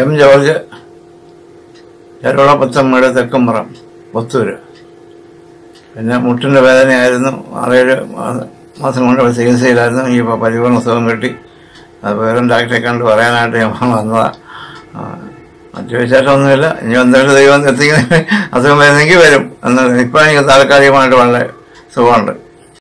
M George ചെറുള പത്തമ്മയുടെ തെക്കുംപുറം പുത്തൂര് പിന്നെ മുട്ടിന്റെ വേദനയായിരുന്നു. ആറേഴ് മാസം കൊണ്ട് ചികിത്സയിലായിരുന്നു. ഈ പരിപൂർണ സുഖം കിട്ടി. അത് വേറെ ഡാക്ടറെ കണ്ട് പറയാനായിട്ട് ഞാൻ വന്നതാണ് മറ്റു വിശേഷമൊന്നുമില്ല. ഇനി എന്തെങ്കിലും ദൈവം എത്തിക്കുന്ന അസുഖം വരുന്നെങ്കിൽ വരും. എന്നാൽ ഇപ്പം എനിക്ക് താൽക്കാലികമായിട്ട് വളരെ സുഖമുണ്ട്.